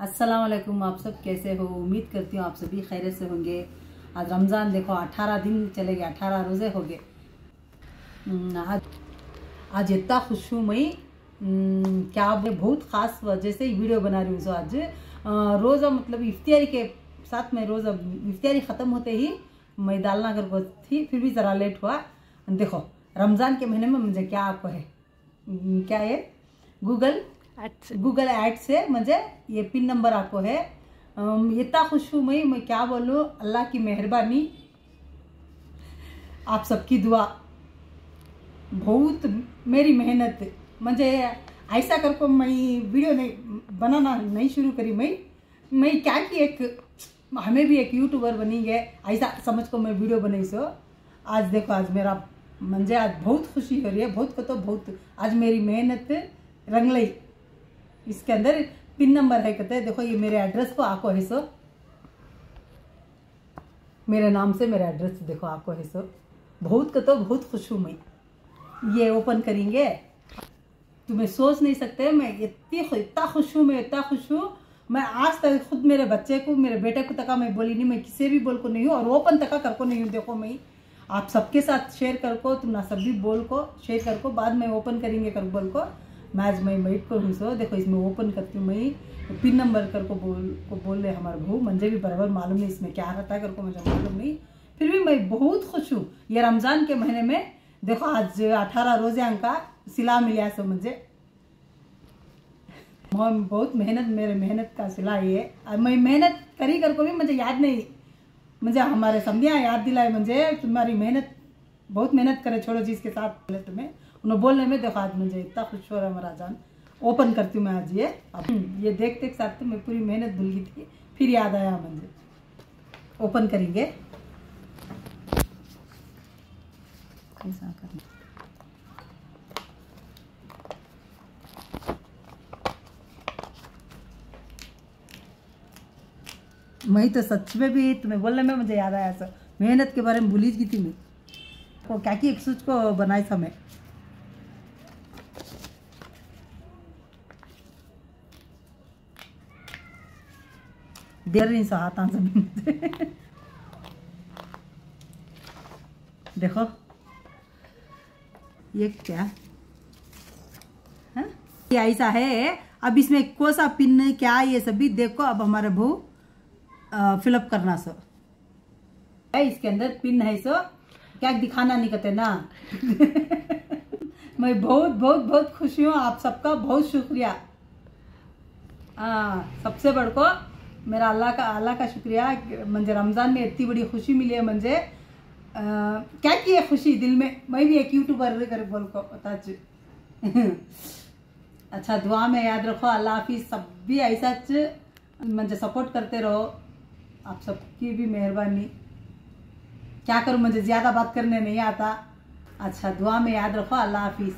अस्सलाम वालेकुम आप सब कैसे हो? उम्मीद करती हूँ आप सभी खैरियत से होंगे। आज रमज़ान देखो 18 दिन चले गए 18 रोज़े हो गए। हम्म, आज आज इतना खुश हूँ मैं क्या मैं बहुत ख़ास वजह से वीडियो बना रही हूँ सो आज। रोज़ा मतलब इफ्तियारी के साथ में रोज़ा इफ्तियारी ख़त्म होते ही मैं डालना कर थी फिर भी ज़रा लेट हुआ। देखो रमज़ान के महीने में मुझे क्या आपको है? हम्म, क्या है? गूगल गूगल ऐड से मुझे ये पिन नंबर आपको है। इतना खुश हूँ मैं मैं क्या बोलूँ? अल्लाह की मेहरबानी। आप सबकी दुआ। बहुत मेरी मेहनत। मुझे ऐसा कर को मैं वीडियो नहीं, बनाना नहीं शुरू करी मैं। मैं क्या की एक, हमें भी एक यूट्यूबर बनी है। ऐसा समझ को मैं वीडियो बनाई सो। आज देखो, आज मेरा मुझे आज बहुत खुशी हो रही है। बहुत को तो बहुत। आज मेरी मेहनत रंग लई। इसके अंदर पिन नंबर है कहते हैं। देखो, ये मेरे एड्रेस को आको है सो मेरे नाम से मेरा एड्रेस देखो, आपको है सो बहुत का तो बहुत खुश हूँ मैं। ये ओपन करेंगे। तुम्हें सोच नहीं सकते, मैं इतनी इतना खुश हूँ, मैं इतना खुश हूँ। मैं आज तक खुद मेरे बच्चे को, मेरे बेटे को तका मैं बोली नहीं, मैं किसी भी बोल को नहीं हूँ, और ओपन तका कर को नहीं हूँ, देखो मैं। आप सबके साथ शेयर कर को, तुम ना सब भी बोल को शेयर कर को, बाद में ओपन करेंगे कर बोल को। मैं आज मैं वेट को हूँ सो देखो, इसमें ओपन करती हूँ मैं पिन नंबर कर को बोल को बोल रहे हमारे बहू। मुझे भी बराबर मालूम नहीं इसमें क्या रहता है, कर को मुझे मालूम नहीं। फिर भी मैं बहुत खुश हूँ। ये रमज़ान के महीने में, देखो, आज अठारह रोज़े का सिला मिला सो मुझे बहुत मेहनत, मेरे मेहनत का सिला ये। मैं मेहनत करी कर को भी मुझे याद नहीं। मुझे हमारे समझिया याद दिलाए मुझे तुम्हारी मेहनत, बहुत मेहनत करे छोड़ो चीज़ के साथ। बोले तुम्हें उन्हें बोलने में देखो आज मुझे इतना खुश हो रहा है मेरा जान। ओपन करती हूँ मैं आज ये। अब ये देखते के साथ तो मैं पूरी मेहनत भूल गई थी फिर याद आया मुझे। ओपन करेंगे। ऐसा करना मैं तो सच में भी तुम्हें बोलने में मुझे याद आया सर। मेहनत के बारे में भूली गई थी मैं। वो क्या की एक सूच को बनाई था देर नहीं सहा हाथ से देखो ये क्या है ये ऐसा है अब इसमें कौन सा पिन क्या ये सभी देखो अब हमारे भाऊ फिलअप करना सो है इसके अंदर पिन है सो क्या दिखाना नहीं कहते ना मैं बहुत बहुत बहुत खुशी हूँ आप सबका बहुत शुक्रिया हाँ सबसे बड़ को मेरा अल्लाह का अल्लाह का शुक्रिया। मुझे रमज़ान में इतनी बड़ी खुशी मिली है अ, क्या की है खुशी दिल में? मैं भी एक यूट्यूबर कर बोल को बताच अच्छा दुआ में याद रखो अल्लाह हाफिज सब भी ऐसा मुझे सपोर्ट करते रहो। आप सबकी भी मेहरबानी। क्या करूँ मुझे ज़्यादा बात करने नहीं आता। अच्छा दुआ में याद रखो अल्लाह हाफिज़।